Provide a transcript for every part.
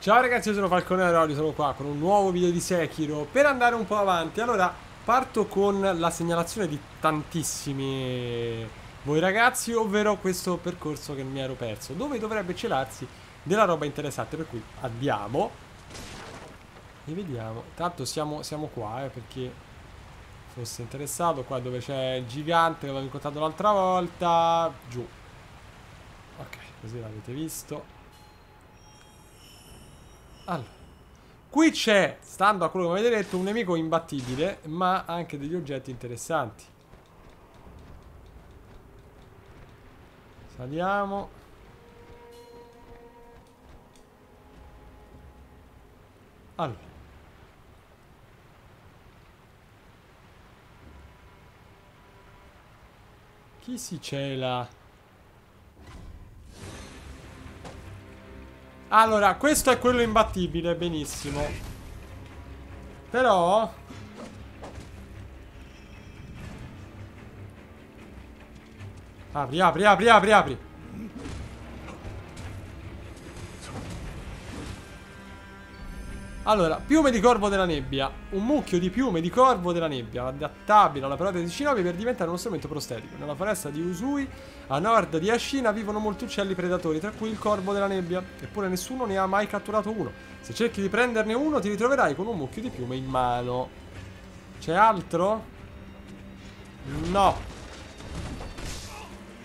Ciao ragazzi, io sono Falconero, oggi sono qua con un nuovo video di Sekiro per andare un po' avanti. Allora, parto con la segnalazione di tantissimi voi ragazzi, ovvero questo percorso che mi ero perso, dove dovrebbe celarsi della roba interessante, per cui andiamo e vediamo. Tanto siamo, siamo qua, eh, perché fosse interessato, qua dove c'è il gigante che avevo incontrato l'altra volta, giù. Ok, così l'avete visto. Allora. Qui c'è, stando a quello che avete detto, un nemico imbattibile, ma anche degli oggetti interessanti. Saliamo. Allora. Chi si cela? Allora, questo è quello imbattibile, benissimo. Però... Apri, apri, apri, apri, apri. Allora, piume di corvo della nebbia. Un mucchio di piume di corvo della nebbia, adattabile alla parola di Shinobi per diventare uno strumento prostetico. Nella foresta di Usui, a nord di Ashina, vivono molti uccelli predatori, tra cui il corvo della nebbia. Eppure nessuno ne ha mai catturato uno. Se cerchi di prenderne uno, ti ritroverai con un mucchio di piume in mano. C'è altro? No.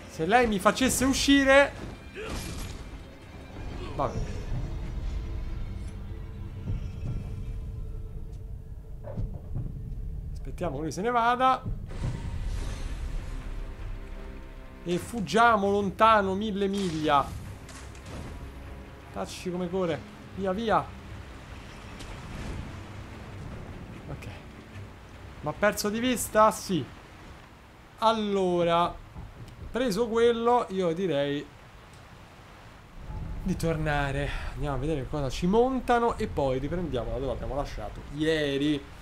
Se lei mi facesse uscire... Vabbè. Aspettiamo che lui se ne vada. E fuggiamo lontano mille miglia. Tacci come corre. Via, via. Ok. Ma perso di vista? Sì. Allora, preso quello, io direi di tornare. Andiamo a vedere cosa ci montano e poi riprendiamo da dove abbiamo lasciato ieri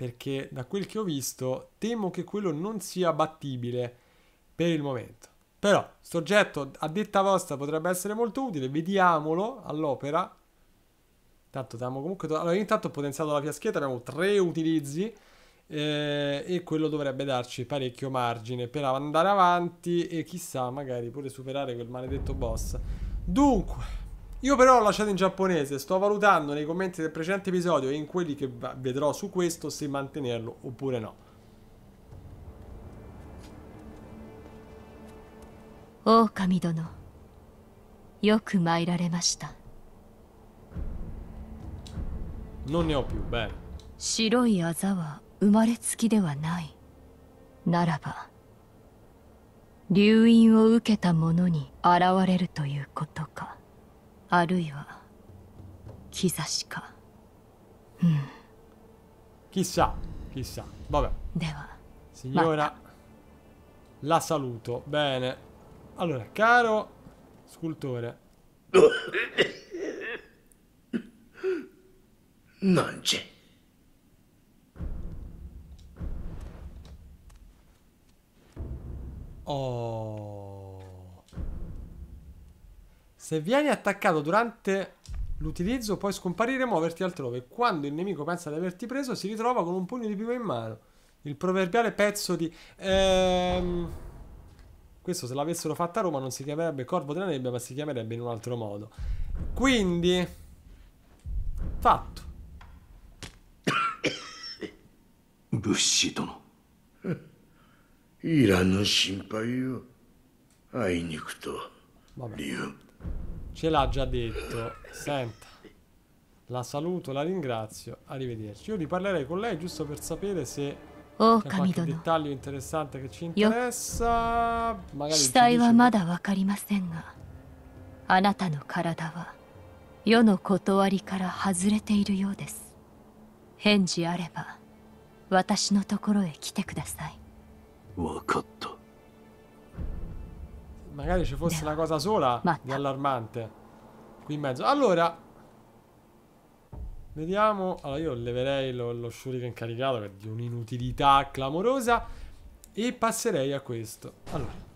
perché da quel che ho visto temo che quello non sia battibile per il momento. Però, oggetto a detta vostra potrebbe essere molto utile, vediamolo all'opera. Tanto abbiamo comunque... Allora, intanto ho potenziato la fiaschetta, abbiamo tre utilizzi eh, e quello dovrebbe darci parecchio margine per andare avanti e chissà, magari pure superare quel maledetto boss. Dunque, io però ho lasciato in giapponese, sto valutando nei commenti del precedente episodio e in quelli che vedrò su questo se mantenerlo oppure no. Okami dono, yoku mairaremashita. Non ne ho più, bene. Shiroi aza wa umare tsuki dewa nai. Naraba, ryuin o uketa mono ni arawareru toyu koto ka. あるいは兆しかうん Chissà, chissà. Vabbè. では Signora, la saluto. Bene. Allora, caro scultore. なんじゃ Oh. Se vieni attaccato durante l'utilizzo puoi scomparire e muoverti altrove. Quando il nemico pensa di averti preso si ritrova con un pugno di piuma in mano. Il proverbiale pezzo di... Ehm... Questo se l'avessero fatta a Roma non si chiamerebbe Corvo della Nebbia ma si chiamerebbe in un altro modo. Quindi... Fatto. 物資殿いらぬ心配よあいにくと Vabbè. 理由 Ce l'ha già detto. Senta. La saluto, la ringrazio. Arrivederci. Io riparlerei con lei giusto per sapere se c'è 狼 qualche 殿 dettaglio interessante che ci interessa. Magari 死 ci 体は dice- まだ分かりませんがあなたの体は世の断りから外れているようです返事あれば私のところへ来てください分かった Magari ci fosse una cosa sola di allarmante qui in mezzo. Allora, vediamo. Allora, io leverei lo, lo shuriken caricato che è di un'inutilità clamorosa. E passerei a questo. Allora,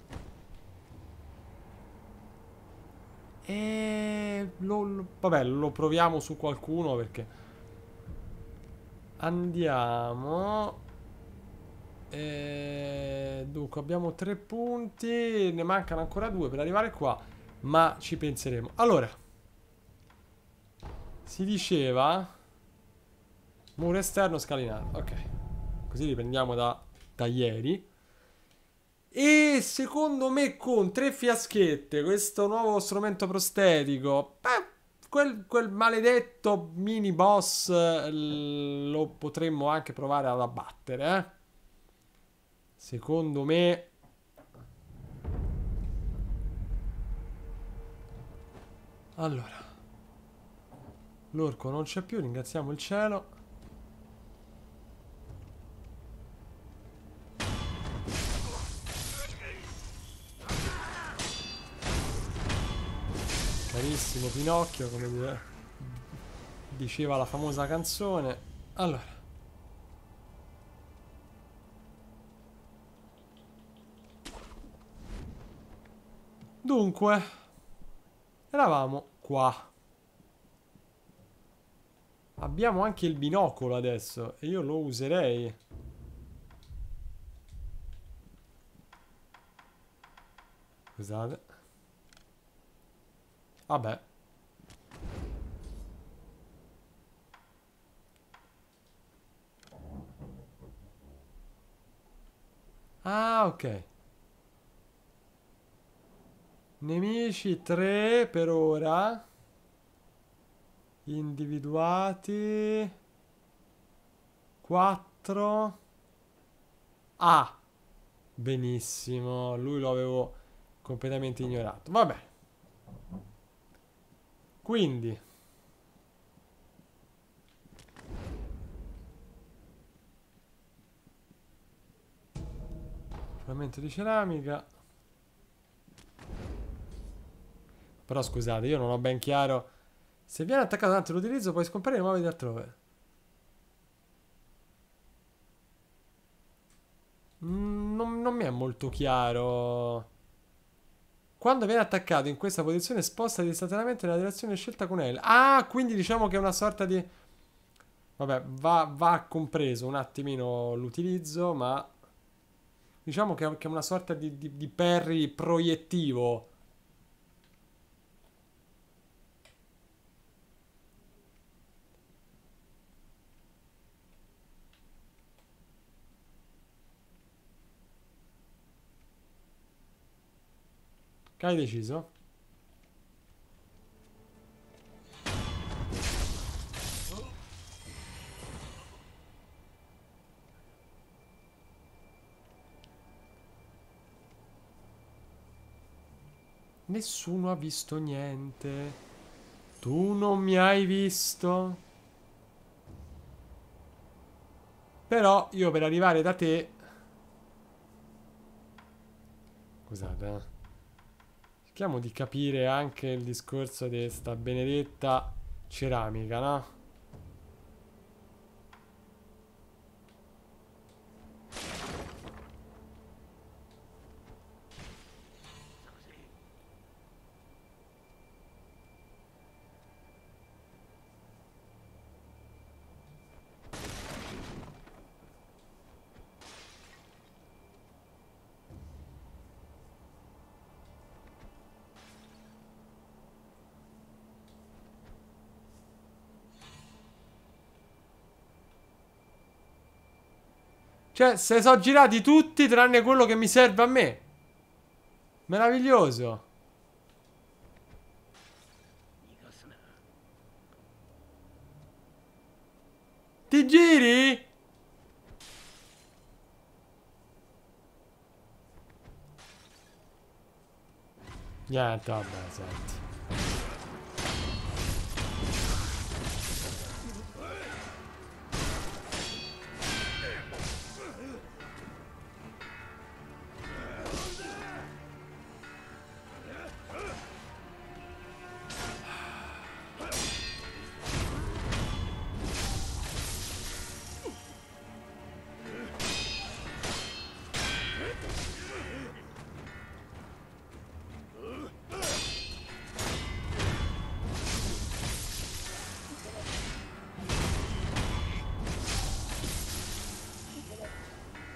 E lo, lo- vabbè, lo proviamo su qualcuno perché andiamo. E dunque, abbiamo tre punti, ne mancano ancora due per arrivare qua, ma ci penseremo. Allora, si diceva muro esterno scalinato. Ok, così riprendiamo da, da ieri. E secondo me con tre fiaschette, questo nuovo strumento prostetico, beh, quel, quel maledetto mini boss lo potremmo anche provare ad abbattere, eh. Secondo me... Allora. L'orco non c'è più, ringraziamo il cielo. Carissimo Pinocchio, come dire- diceva la famosa canzone. Allora. Dunque, eravamo qua. Abbiamo anche il binocolo adesso e io lo userei. Scusate. Vabbè. Ah, ok. Nemici 3 per ora. Individuati. 4. Ah. Benissimo. Lui lo avevo completamente ignorato. Vabbè. Quindi. Frammento di ceramica. Però scusate, io non ho ben chiaro. Se viene attaccato durante l'utilizzo puoi scomparire e muoviti altrove. Mm, Non, non mi è molto chiaro. Quando viene attaccato in questa posizione sposta istantaneamente nella direzione scelta con L. Ah, quindi diciamo che è una sorta di... Vabbè, va, va compreso un attimino l'utilizzo, ma... Diciamo che è, una sorta di, di, di parry proiettivo. Che hai deciso? Nessuno ha visto niente. Tu non mi hai visto. Però io per arrivare da te... Scusate, eh. Cerchiamo di capire anche il discorso di sta benedetta ceramica, no? Cioè, se sono girati tutti tranne quello che mi serve a me. Meraviglioso. Ti giri? Niente, vabbè, senti.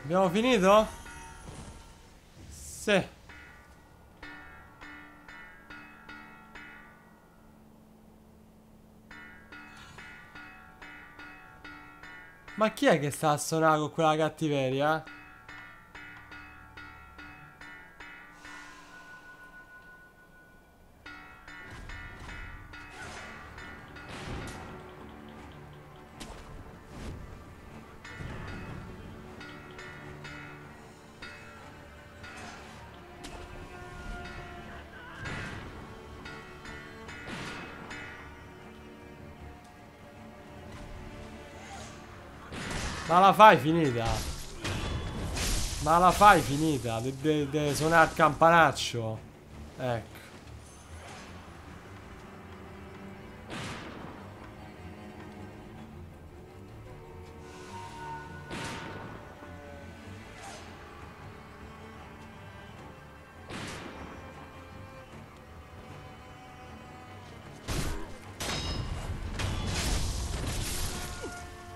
Abbiamo finito? Sì. Ma chi è che sta a suonare con quella cattiveria? Ma la fai finita? Ma la fai finita? Deve de, de suonare il campanaccio. Ecco.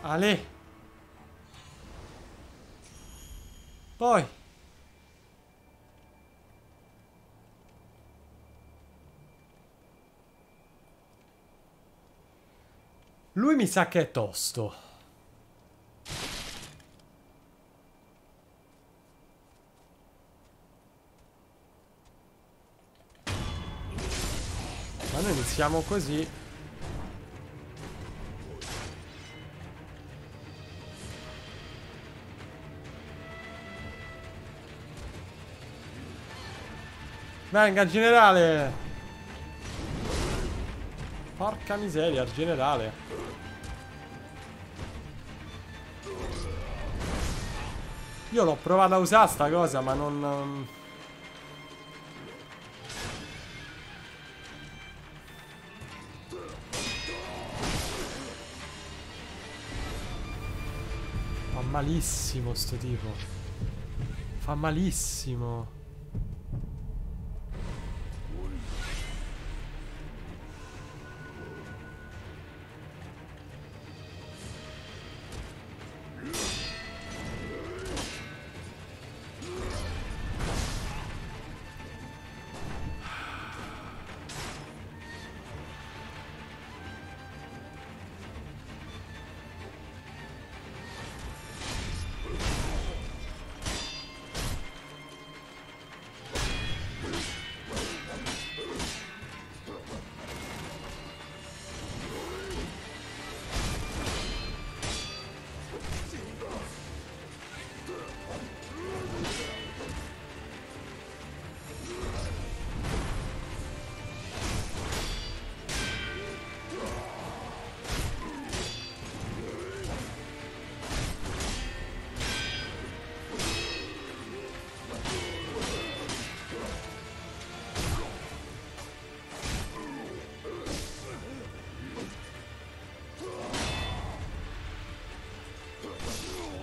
Ale. Poi. Lui mi sa che è tosto. Noi iniziamo così. Venga, generale! Porca miseria, generale. Io l'ho provato a usare sta cosa, ma non... Fa malissimo sto tipo. Fa malissimo.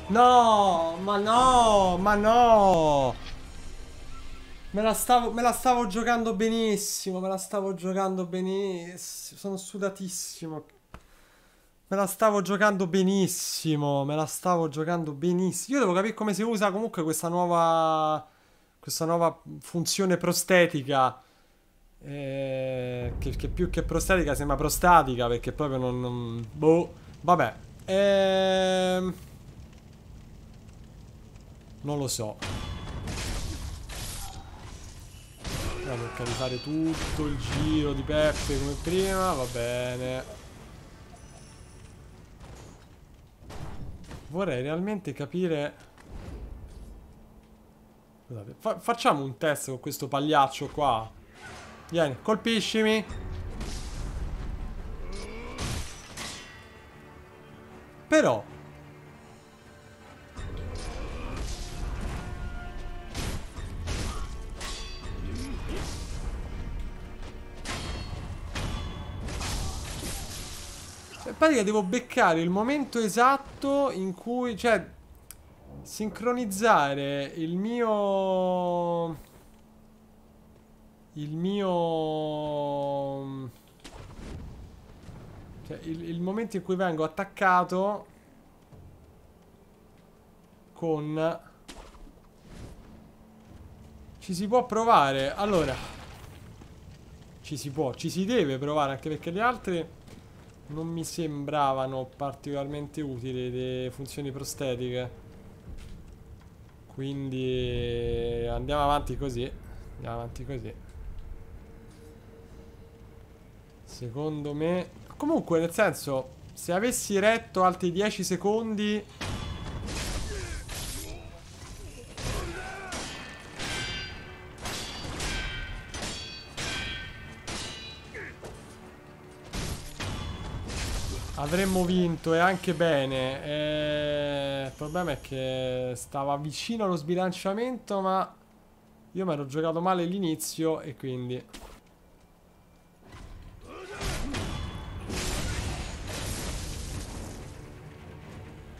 No, ma no, ma no. Me la, stavo, me la stavo giocando benissimo, me la stavo giocando benissimo. Sono sudatissimo. Me la stavo giocando benissimo, me la stavo giocando benissimo. Io devo capire come si usa comunque questa nuova, questa nuova funzione prostetica. Eh, che, che, più che prostetica sembra prostatica perché proprio non... non boh, vabbè. Ehm... Non lo so. Andiamo a caricare tutto il giro di Peppe come prima, va bene. Vorrei realmente capire... Scusate, fa facciamo un test con questo pagliaccio qua. Vieni, colpiscimi. Pratica devo beccare il momento esatto in cui, cioè, sincronizzare il mio... Il mio... Cioè, il, il momento in cui vengo attaccato con Ci si può provare. Allora. Ci si può, ci si deve provare anche perché le altre non mi sembravano particolarmente utili le funzioni prostetiche. Quindi andiamo avanti così. Andiamo avanti così. Secondo me... Comunque, nel senso, se avessi retto altri 10 secondi... Avremmo vinto e anche bene. Eh, il problema è che stava vicino allo sbilanciamento, ma io mi ero giocato male l'inizio e quindi...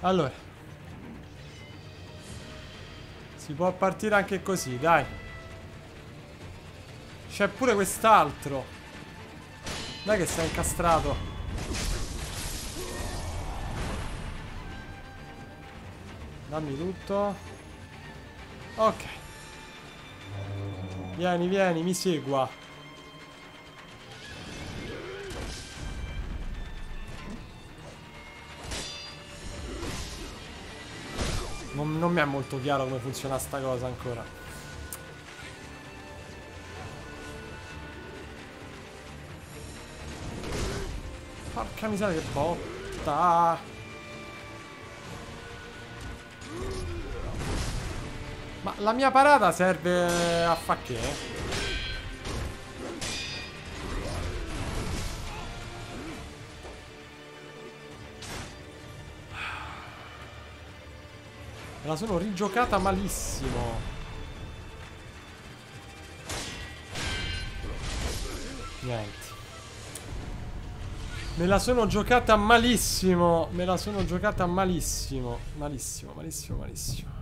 Allora. Si può partire anche così, dai. C'è pure quest'altro. Dai che sei incastrato. Dammi tutto. Ok. Vieni, vieni, mi segua. Non, non mi è molto chiaro come funziona sta cosa ancora. Porca miseria che botta. La mia parata serve a fa che? La sono rigiocata malissimo. Niente. Me la sono giocata malissimo. Me la sono giocata malissimo. Malissimo, malissimo, malissimo.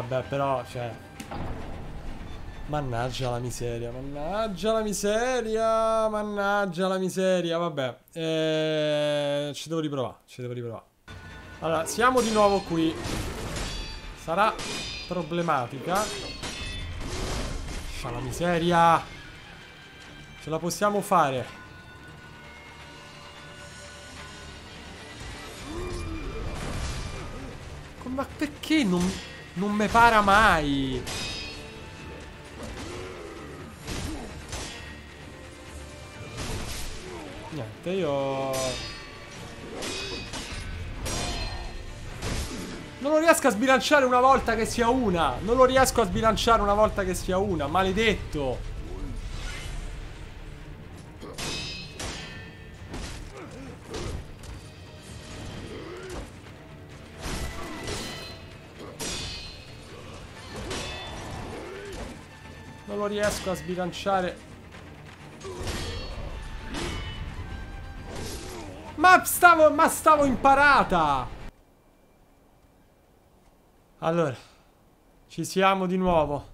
Vabbè, però, cioè... Mannaggia la miseria, mannaggia la miseria, mannaggia la miseria, vabbè. Eh, ci devo riprovare, ci devo riprovare. Allora, siamo di nuovo qui. Sarà problematica. Lascia la miseria. Ce la possiamo fare. Ma perché non, non me para mai? Niente, io... Non lo riesco a sbilanciare una volta che sia una. Non lo riesco a sbilanciare una volta che sia una. Maledetto. Riesco a sbilanciare. Ma stavo, ma stavo imparata! Allora, ci siamo di nuovo.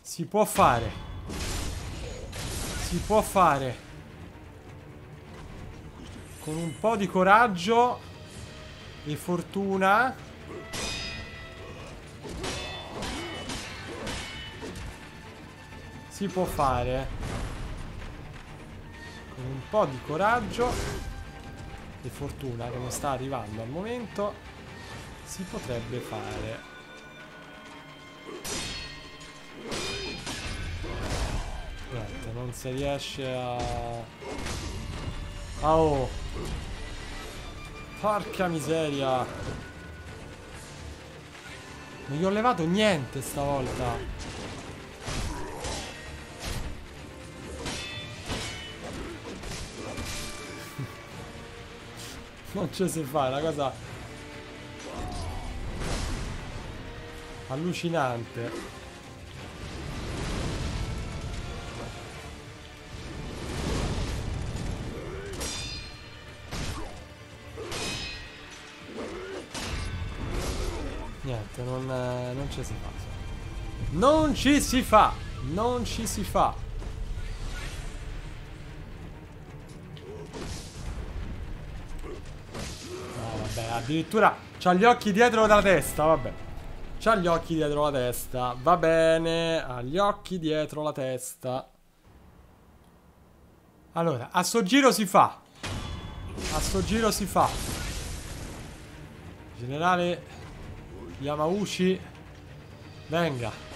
Si può fare. Si può fare. Con un po' di coraggio e fortuna. Si può fare. Con un po' di coraggio e fortuna che non sta arrivando al momento si potrebbe fare Niente, non si riesce a... Oh! Porca miseria! Non gli ho levato niente stavolta! Non ce si fa, è una cosa allucinante. Niente, non, eh, non ci si fa. Non ci si fa. Non ci si fa. Addirittura c'ha gli occhi dietro la testa, vabbè. C'ha gli occhi dietro la testa. Va bene, ha gli occhi dietro la testa. Allora, a sto giro si fa. A sto giro si fa. Generale Yamauchi. Venga.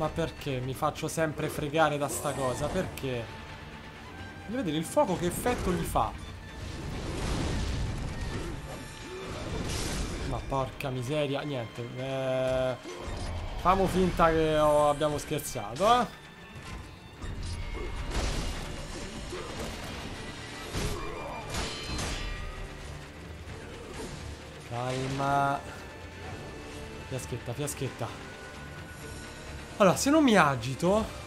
Ma perché mi faccio sempre fregare da sta cosa? Perché? Voglio vedere il fuoco che effetto gli fa. Ma porca miseria, niente. Eh, famo finta che ho, abbiamo scherzato, eh. Calma. Fiaschetta, fiaschetta. Allora, se non mi agito...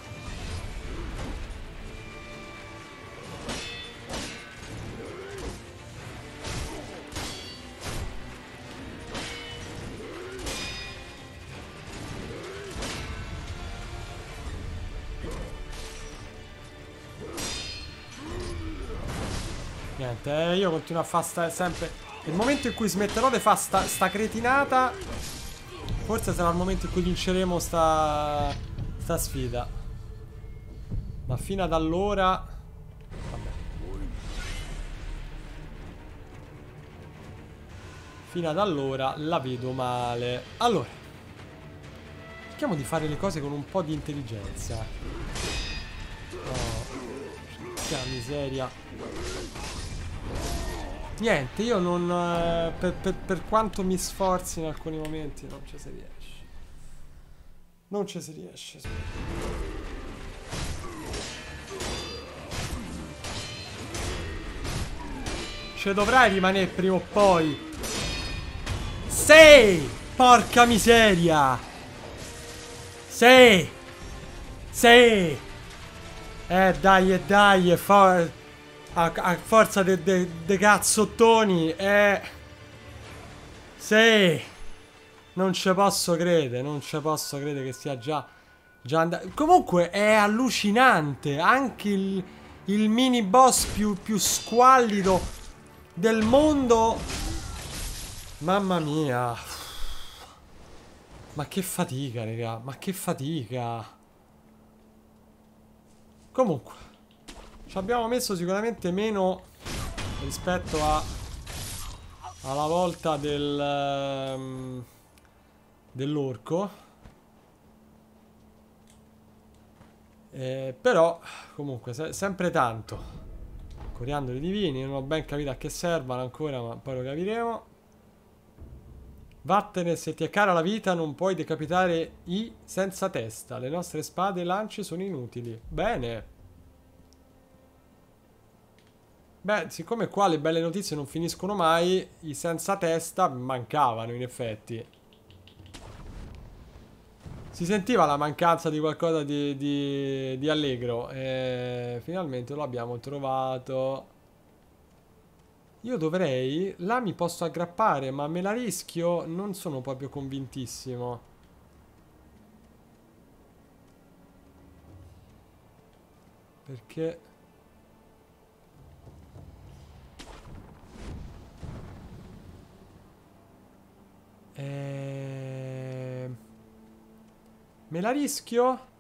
Niente, eh, io continuo a fare sempre... Il momento in cui smetterò di fare sta, sta cretinata Forse sarà il momento in cui vinceremo sta, sta sfida. Ma fino ad allora... Vabbè. Fino ad allora la vedo male. Allora. Cerchiamo di fare le cose con un po' di intelligenza. Oh. Che miseria. Niente, io non... Eh, per, per, per, quanto mi sforzi in alcuni momenti non ci si riesce. Non ci si riesce. Ci dovrai rimanere prima o poi. Sei! Porca miseria! Sei! Sei! Eh dai, eh dai, for a, a forza de, de, de cazzottoni è... Sì! Non ci posso credere, non ci posso credere che sia già... già. Comunque è allucinante, anche il, il mini boss più, più squallido del mondo... Mamma mia... Ma che fatica, raga, ma che fatica... Comunque ci abbiamo messo sicuramente meno rispetto a alla volta del um, dell'orco eh, però comunque se sempre tanto coriandoli divini non ho ben capito a che servano ancora ma poi lo capiremo Vattene, se ti è cara la vita non puoi decapitare i senza testa. Le nostre spade e lance sono inutili. Bene. Beh, siccome qua le belle notizie non finiscono mai, i senza testa mancavano in effetti. Si sentiva la mancanza di qualcosa di, di, di allegro e finalmente lo abbiamo trovato. Io dovrei... Là mi posso aggrappare, ma me la rischio? Non sono proprio convintissimo. Perché... Ehm... Me la rischio?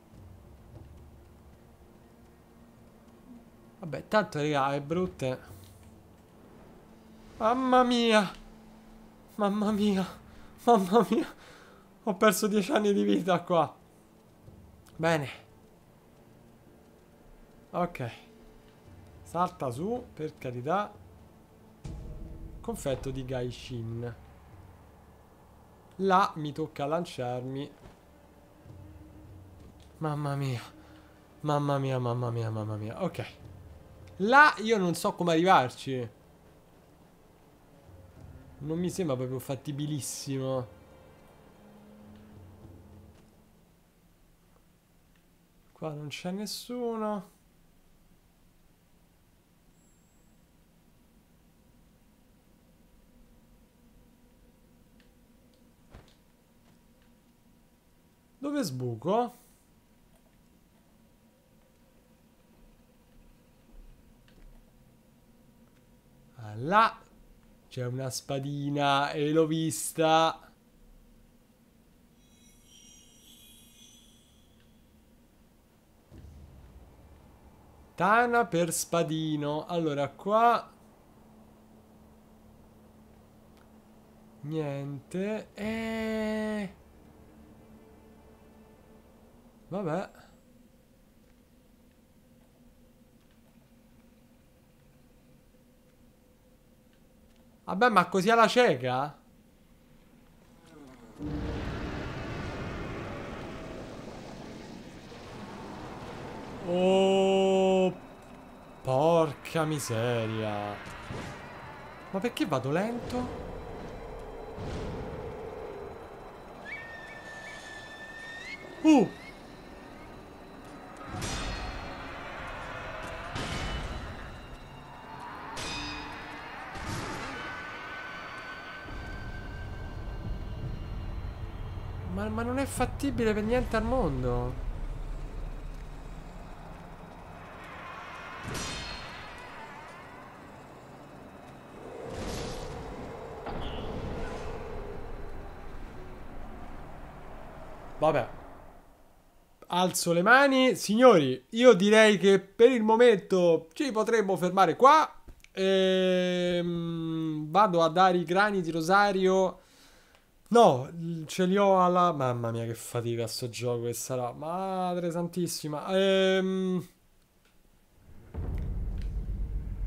Vabbè, tanto raga, è brutte. Mamma mia. Mamma mia. Mamma mia. Ho perso dieci anni di vita qua. Bene. Ok. Salta su, per carità. Confetto di Gaishin. Là mi tocca lanciarmi. Mamma mia. Mamma mia, mamma mia, mamma mia. Ok. Là io non so come arrivarci. Non mi sembra proprio fattibilissimo. Qua non c'è nessuno. Dove sbuco? Ah, là c'è una spadina e l'ho vista. Tana per spadino. Allora, qua... Niente. E... Vabbè. Vabbè, ma così alla cieca? Oh, porca miseria. Ma perché vado lento? Uh! Ma, ma non è fattibile per niente al mondo. Vabbè. Alzo le mani. Signori, io direi che per il momento ci potremmo fermare qua. Ehm, vado a dare i grani di Rosario. No, ce li ho alla... Mamma mia che fatica sto gioco che sarà. Madre santissima. Ehm...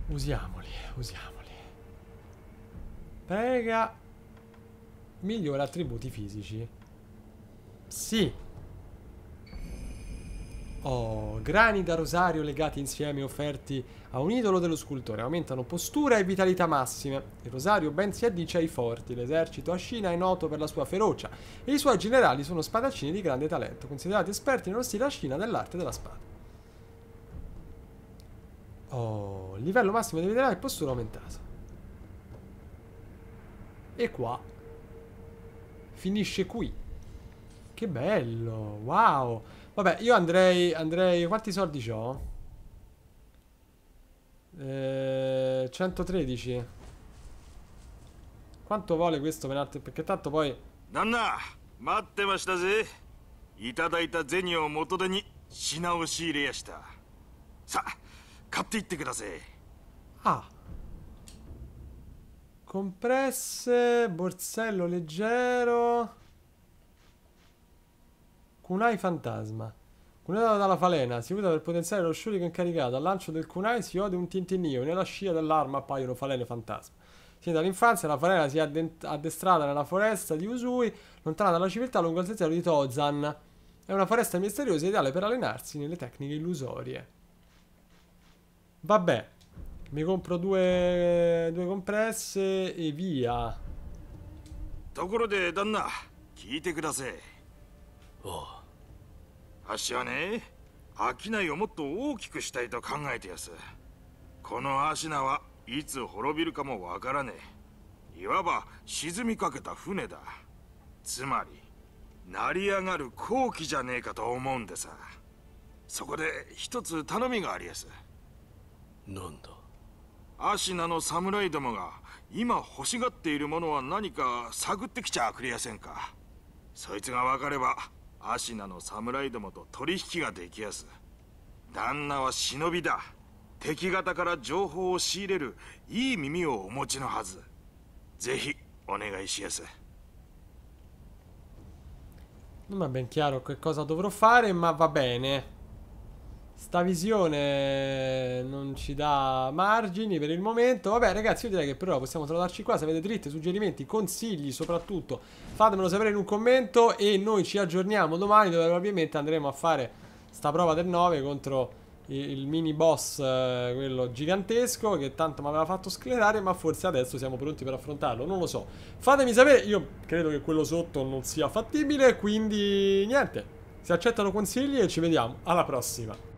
Usiamoli, usiamoli. Prega. Migliora attributi fisici. Sì. Oh, grani da rosario legati insieme offerti a un idolo dello scultore. Aumentano postura e vitalità massime. Il rosario ben si addice ai forti. L'esercito Ashina è noto per la sua ferocia e i suoi generali sono spadaccini di grande talento, considerati esperti nello stile Ashina dell'arte della spada. Oh, livello massimo di vitalità e postura aumentato. E qua finisce qui. Che bello, wow. Vabbè, io andrei... andrei... Quanti soldi ho? Eh, 113. Quanto vuole questo per altri? Perché tanto poi... Nanna, matte ma sta ze. Itadaita zeni motode ni shina o shiire. Sa, katte itte kudasei. Ah. Compresse, borsello leggero... Kunai fantasma. Kunai dalla falena, si usa per potenziare lo shuriken caricato. Al lancio del kunai si ode un tintinnio. Nella scia dell'arma appaiono falene fantasma. Sin dall'infanzia la falena si è addestrata nella foresta di Usui, lontana dalla civiltà lungo il sentiero di Tozan. È una foresta misteriosa ideale per allenarsi nelle tecniche illusorie. Vabbè, mi compro due, due compresse e via. ところで旦那聞いてください あっしはね商いをもっと大きくしたいと考えてやす。このアシナはいつ滅びるかもわからねえ。いわば沈みかけた船だ。つまり成り上がる好機じゃねえかと思うんでさ。そこで一つ頼みがありやす。なんだ？アシナの侍どもが今欲しがっているものは何か探ってきちゃくれやせんか。そいつが分かればアシナの侍どもと取引ができやす。旦那は忍びだ。敵方から情報を仕入れるいい耳をお持ちのはず。ぜひお願いしやす。Non è ben chiaro che cosa dovrò fare, ma va bene. Sta visione non ci dà margini per il momento. Vabbè, ragazzi, io direi che per ora possiamo trovarci qua. Se avete dritte, suggerimenti, consigli, soprattutto, fatemelo sapere in un commento. E noi ci aggiorniamo domani, dove probabilmente andremo a fare sta prova del 9 contro il, il mini boss, eh, quello gigantesco, che tanto mi aveva fatto sclerare. Ma forse adesso siamo pronti per affrontarlo. Non lo so. Fatemi sapere. Io credo che quello sotto non sia fattibile. Quindi, niente. Si accettano consigli e ci vediamo alla prossima.